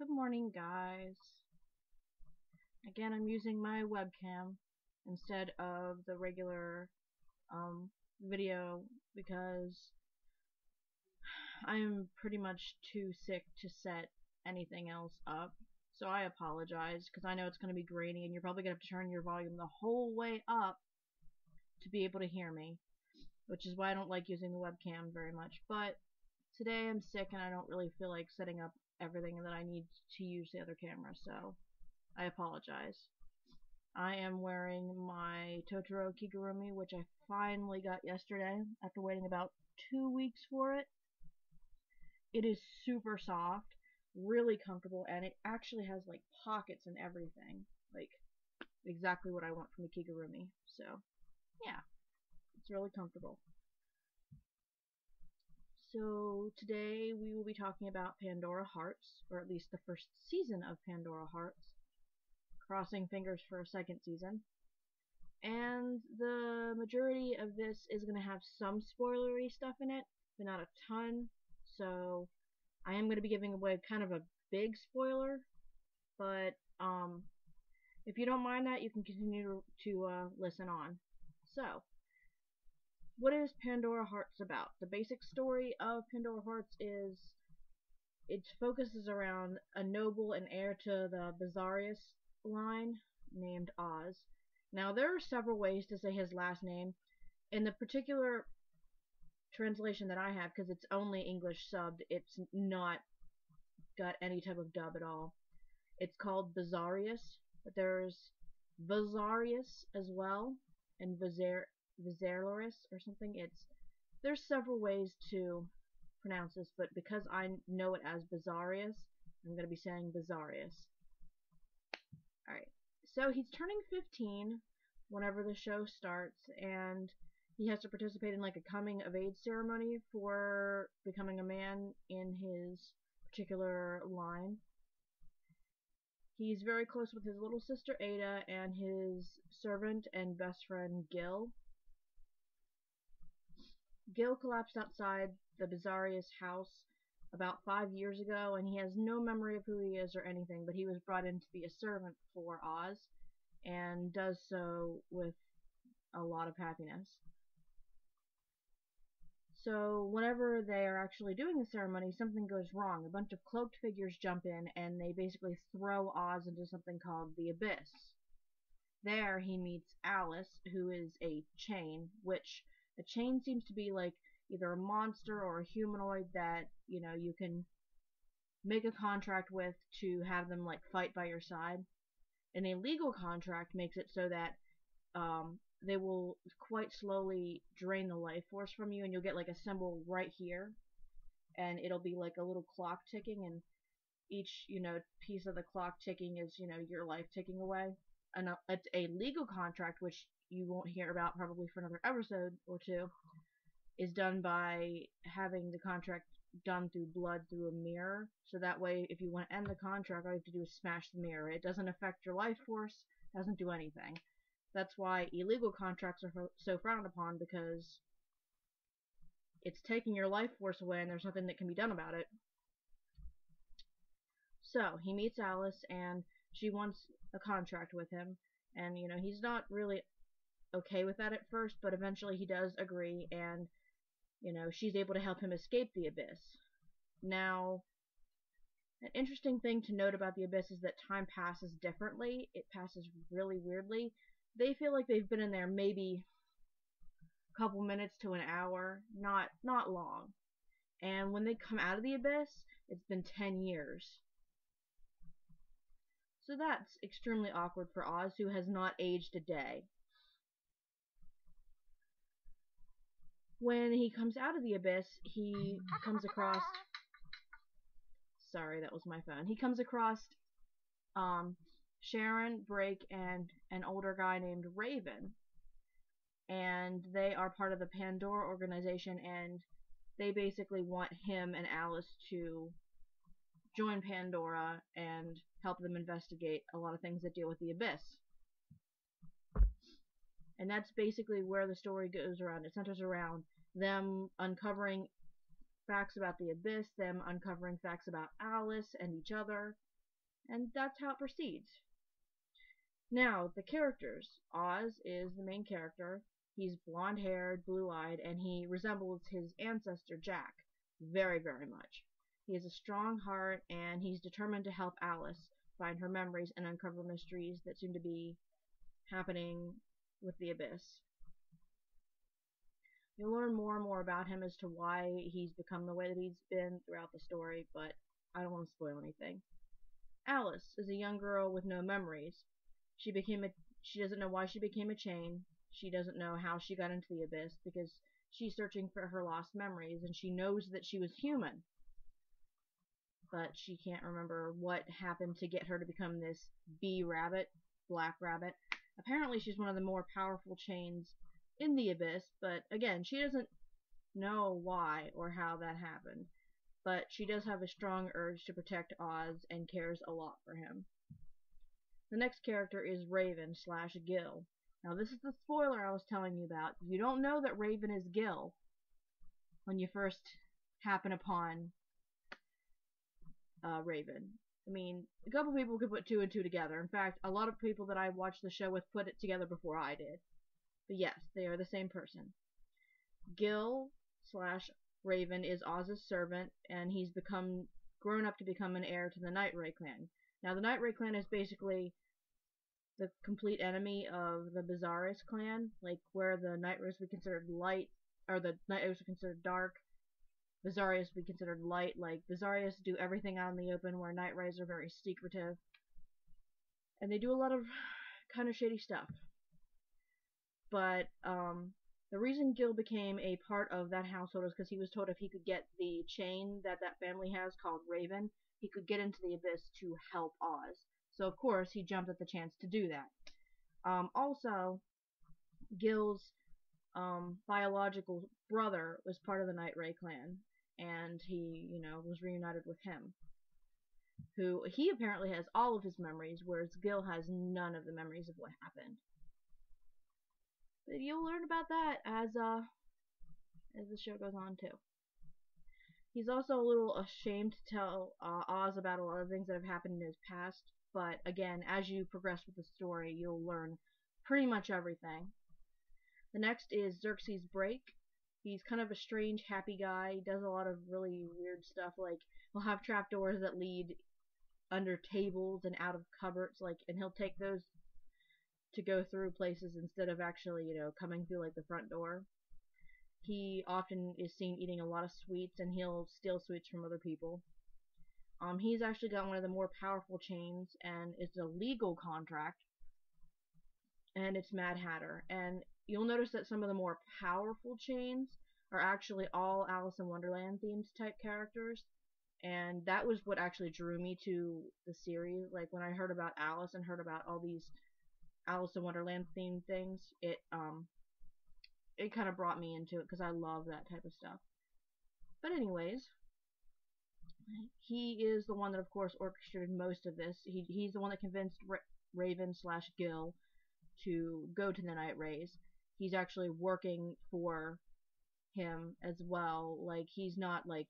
Good morning, guys. Again, I'm using my webcam instead of the regular um, video because I'm pretty much too sick to set anything else up. So I apologize because I know it's going to be grainy and you're probably going to have to turn your volume the whole way up to be able to hear me. Which is why I don't like using the webcam very much. But today I'm sick and I don't really feel like setting up everything that I need to use the other camera, so I apologize. I am wearing my Totoro Kigurumi, which I finally got yesterday after waiting about two weeks for it. It is super soft, really comfortable, and it actually has like pockets and everything. Like, exactly what I want from a Kigurumi. So, yeah, it's really comfortable. So today we will be talking about Pandora Hearts, or at least the first season of Pandora Hearts. Crossing fingers for a second season. And the majority of this is going to have some spoilery stuff in it, but not a ton. So I am going to be giving away kind of a big spoiler, but um, if you don't mind that, you can continue to uh, listen on. So, what is Pandora Hearts about? The basic story of Pandora Hearts is it focuses around a noble and heir to the Bizarrius line named Oz. Now there are several ways to say his last name. In the particular translation that I have, because it's only English subbed, it's not got any type of dub at all. It's called Bizarrius, but there's Bizarrius as well, and Vizer Viserloris or something. It's there's several ways to pronounce this, but because I know it as Bizarrius, I'm going to be saying Bizarrius. Alright, so he's turning 15 whenever the show starts, and he has to participate in like a coming of age ceremony for becoming a man in his particular line. He's very close with his little sister Ada and his servant and best friend Gil. Gil collapsed outside the Bizarrius house about five years ago, and he has no memory of who he is or anything, but he was brought in to be a servant for Oz, and does so with a lot of happiness. So whenever they are actually doing the ceremony, something goes wrong. A bunch of cloaked figures jump in, and they basically throw Oz into something called the Abyss. There he meets Alice, who is a chain, which a chain seems to be like either a monster or a humanoid that, you know, you can make a contract with to have them like fight by your side. And a legal contract makes it so that um, they will quite slowly drain the life force from you and you'll get like a symbol right here and it'll be like a little clock ticking and each you know piece of the clock ticking is you know your life ticking away and it's a legal contract which you won't hear about probably for another episode or two, is done by having the contract done through blood through a mirror. So that way, if you want to end the contract, all you have to do is smash the mirror. It doesn't affect your life force, doesn't do anything. That's why illegal contracts are so frowned upon because it's taking your life force away and there's nothing that can be done about it. So, he meets Alice and she wants a contract with him. And, you know, he's not really okay with that at first, but eventually he does agree, and, you know, she's able to help him escape the Abyss. Now, an interesting thing to note about the Abyss is that time passes differently. It passes really weirdly. They feel like they've been in there maybe a couple minutes to an hour, not not long. And when they come out of the Abyss, it's been 10 years. So that's extremely awkward for Oz, who has not aged a day. When he comes out of the abyss, he comes across. Sorry, that was my phone. He comes across um, Sharon, Break, and an older guy named Raven. And they are part of the Pandora organization, and they basically want him and Alice to join Pandora and help them investigate a lot of things that deal with the Abyss. And that's basically where the story goes around. It centers around them uncovering facts about the Abyss, them uncovering facts about Alice and each other, And that's how it proceeds. Now, the characters. Oz is the main character. He's blonde haired, blue eyed, and he resembles his ancestor Jack very, very much. He has a strong heart and he's determined to help Alice find her memories and uncover mysteries that seem to be happening with the Abyss. You'll learn more and more about him as to why he's become the way that he's been throughout the story, but I don't want to spoil anything. Alice is a young girl with no memories. She became a she doesn't know why she became a chain. She doesn't know how she got into the abyss because she's searching for her lost memories and she knows that she was human. But she can't remember what happened to get her to become this B-Rabbit, black rabbit. Apparently she's one of the more powerful chains in the abyss, but again, she doesn't know why or how that happened. But she does have a strong urge to protect Oz and cares a lot for him. The next character is Raven slash Gil. Now this is the spoiler I was telling you about. You don't know that Raven is Gil when you first happen upon uh, Raven. I mean, a couple people could put two and two together. In fact, a lot of people that I watched the show with put it together before I did. But yes, they are the same person. Gil slash Raven is Oz's servant, and he's become grown up to become an heir to the Nightray clan. Now, the Nightray clan is basically the complete enemy of the Bizarris clan, like where the Nightrays be considered light, or the Nightrays be considered dark. Bizarrius would be considered light. Like Bizarrius do everything out in the open, where Nightrays are very secretive, and they do a lot of kind of shady stuff. But um, the reason Gil became a part of that household is because he was told if he could get the chain that that family has called Raven, he could get into the abyss to help Oz. So of course he jumped at the chance to do that. Um, also, Gil's um, biological brother was part of the Nightray clan, and he, you know, was reunited with him. Who he apparently has all of his memories, whereas Gil has none of the memories of what happened. But you'll learn about that as uh as the show goes on too. He's also a little ashamed to tell uh, Oz about a lot of things that have happened in his past, but again, as you progress with the story, you'll learn pretty much everything. The next is Xerxes Break. He's kind of a strange, happy guy. He does a lot of really weird stuff, like he'll have trapdoors that lead under tables and out of cupboards, like, and he'll take those to go through places instead of actually, you know, coming through like the front door. He often is seen eating a lot of sweets and he'll steal sweets from other people. Um, he's actually got one of the more powerful chains and it's a legal contract and it's Mad Hatter. And you'll notice that some of the more powerful chains are actually all Alice in Wonderland themed type characters. And that was what actually drew me to the series. Like when I heard about Alice and heard about all these Alice in Wonderland themed things, it um it kind of brought me into it because I love that type of stuff. But anyways, he is the one that, of course, orchestrated most of this. He he's the one that convinced Ra Raven slash Gil to go to the Nightrays. He's actually working for him as well. Like he's not like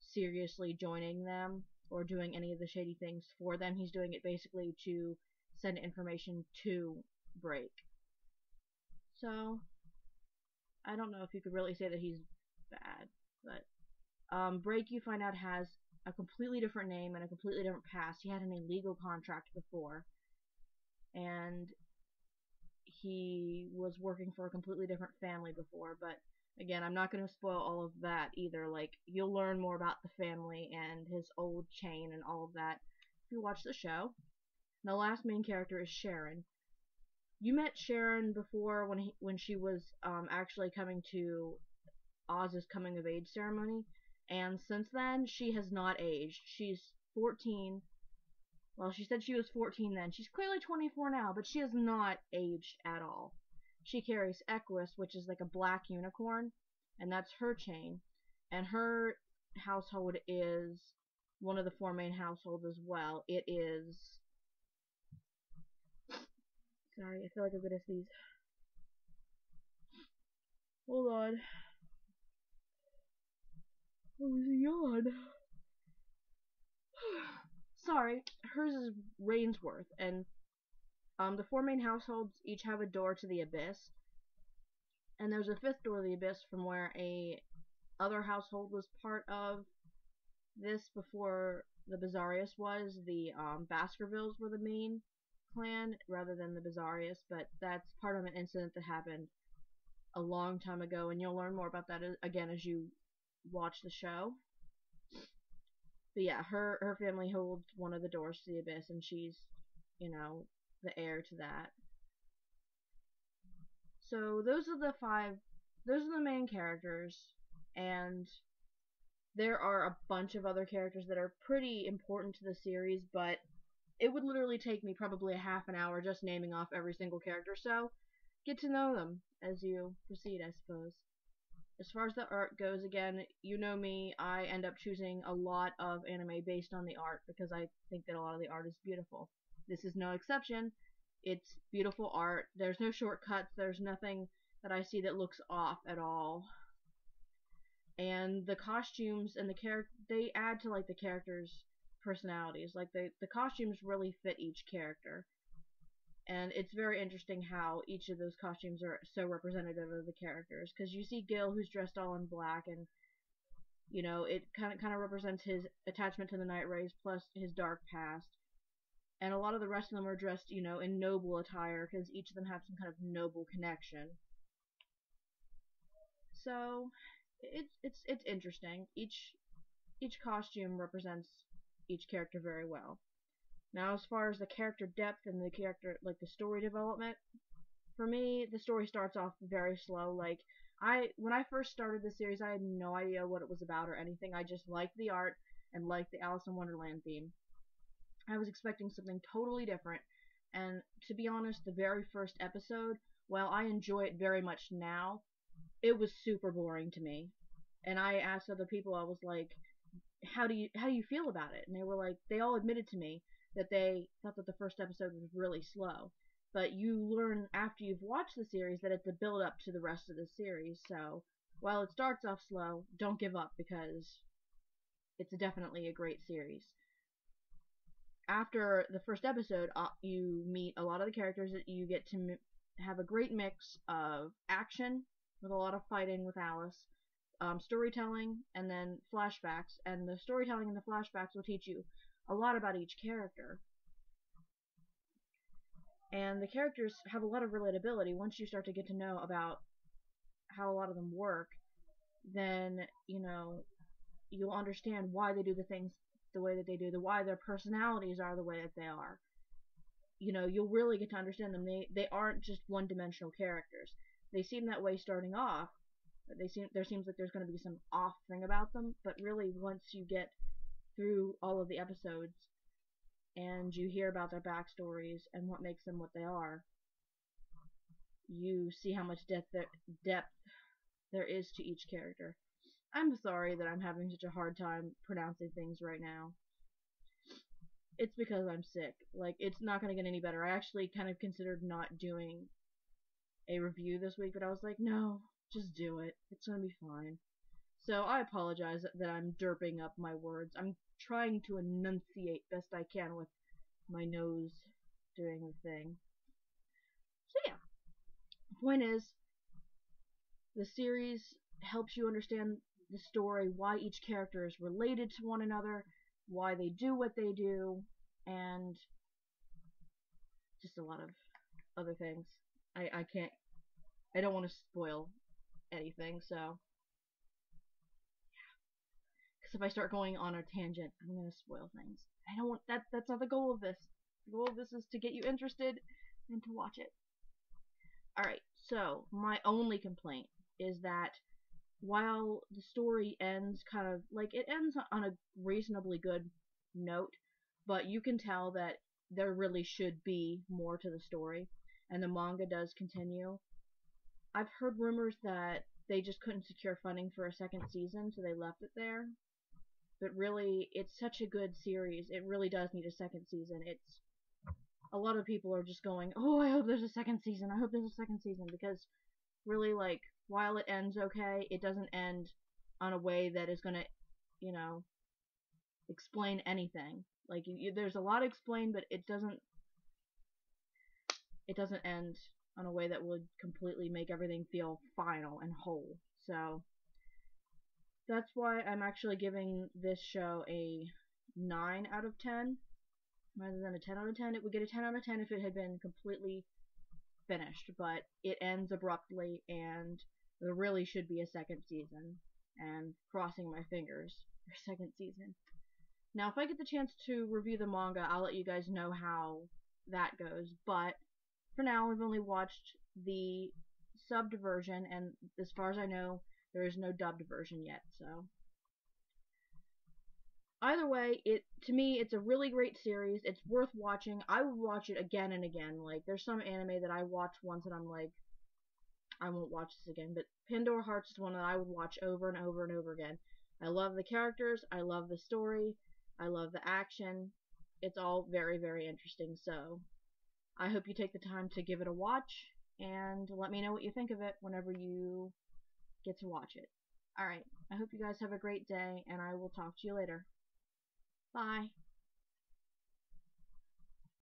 seriously joining them or doing any of the shady things for them. He's doing it basically to send information to Break. So, I don't know if you could really say that he's bad, but um, Break, you find out, has a completely different name and a completely different past. He had an illegal contract before, and he was working for a completely different family before, but again, I'm not going to spoil all of that either. Like, you'll learn more about the family and his old chain and all of that if you watch the show. And the last main character is Sharon. You met Sharon before when he, when she was um, actually coming to Oz's coming of age ceremony, and since then she has not aged. She's 14. Well, she said she was 14 then. She's clearly 24 now, but she has not aged at all. She carries Equus, which is like a black unicorn, and that's her chain. And her household is one of the four main households as well. It is Sorry, I feel like I'm gonna sneeze. Hold on. Oh, was a yawn. sorry, hers is Rainsworth, and um, the four main households each have a door to the abyss, and there's a fifth door to the abyss from where a other household was part of this before the Bizarrius was. The um, Baskervilles were the main clan rather than the Bizarrius, but that's part of an incident that happened a long time ago, and you'll learn more about that again as you watch the show. But yeah, her her family holds one of the doors to the abyss, and she's, you know, the heir to that. So those are the five. Those are the main characters, and there are a bunch of other characters that are pretty important to the series, but it would literally take me probably a half an hour just naming off every single character. So get to know them as you proceed, I suppose. As far as the art goes, again, you know me, I end up choosing a lot of anime based on the art because I think that a lot of the art is beautiful. This is no exception. It's beautiful art. There's no shortcuts. There's nothing that I see that looks off at all. And the costumes and the character they add to like the characters' personalities. Like the the costumes really fit each character and it's very interesting how each of those costumes are so representative of the characters because you see Gil who's dressed all in black and you know it kind of kind of represents his attachment to the Nightrays plus his dark past. And a lot of the rest of them are dressed you know in noble attire because each of them have some kind of noble connection. So it's it's it's interesting. Each each costume represents each character very well now, as far as the character depth and the character, like the story development, for me, the story starts off very slow. Like, I, when I first started the series, I had no idea what it was about or anything. I just liked the art and liked the Alice in Wonderland theme. I was expecting something totally different, and to be honest, the very first episode, while I enjoy it very much now, it was super boring to me. And I asked other people, I was like, how do you how do you feel about it? And they were like, they all admitted to me that they thought that the first episode was really slow. But you learn after you've watched the series that it's a build up to the rest of the series. So while it starts off slow, don't give up because it's definitely a great series. After the first episode, uh, you meet a lot of the characters that you get to have a great mix of action with a lot of fighting with Alice, um, storytelling, and then flashbacks. And the storytelling and the flashbacks will teach you a lot about each character. And the characters have a lot of relatability once you start to get to know about how a lot of them work, then, you know, you'll understand why they do the things the way that they do, the why their personalities are the way that they are. You know, you'll really get to understand them. They they aren't just one-dimensional characters. They seem that way starting off. They seem there seems like there's going to be some off thing about them, but really once you get through all of the episodes and you hear about their backstories and what makes them what they are, you see how much depth there, depth there is to each character. I'm sorry that I'm having such a hard time pronouncing things right now. It's because I'm sick. Like, it's not going to get any better. I actually kind of considered not doing a review this week, but I was like, no, just do it. It's going to be fine. So I apologize that I'm derping up my words. I'm trying to enunciate best I can with my nose doing the thing. So yeah, the point is, the series helps you understand the story, why each character is related to one another, why they do what they do, and just a lot of other things. I, I can't, I don't want to spoil anything, so because if I start going on a tangent, I'm gonna spoil things. I don't want that. That's not the goal of this. The goal of this is to get you interested and to watch it. All right. So my only complaint is that while the story ends kind of like it ends on a reasonably good note, but you can tell that there really should be more to the story, and the manga does continue. I've heard rumors that they just couldn't secure funding for a second season, so they left it there but really it's such a good series. It really does need a second season. It's a lot of people are just going, "Oh, I hope there's a second season. I hope there's a second season" because really like while it ends okay, it doesn't end on a way that is going to, you know, explain anything. Like you, there's a lot explained, but it doesn't it doesn't end on a way that would completely make everything feel final and whole. So that's why I'm actually giving this show a 9 out of 10 rather than a 10 out of 10. It would get a 10 out of 10 if it had been completely finished, but it ends abruptly and there really should be a second season and crossing my fingers for second season. Now, if I get the chance to review the manga, I'll let you guys know how that goes, but for now, we've only watched the subbed version, and as far as I know, there is no dubbed version yet, so. Either way, it to me it's a really great series. It's worth watching. I would watch it again and again. Like there's some anime that I watch once and I'm like I won't watch this again, but Pandora Hearts is one that I would watch over and over and over again. I love the characters, I love the story, I love the action. It's all very very interesting. So, I hope you take the time to give it a watch and let me know what you think of it whenever you get to watch it. Alright, I hope you guys have a great day, and I will talk to you later. Bye.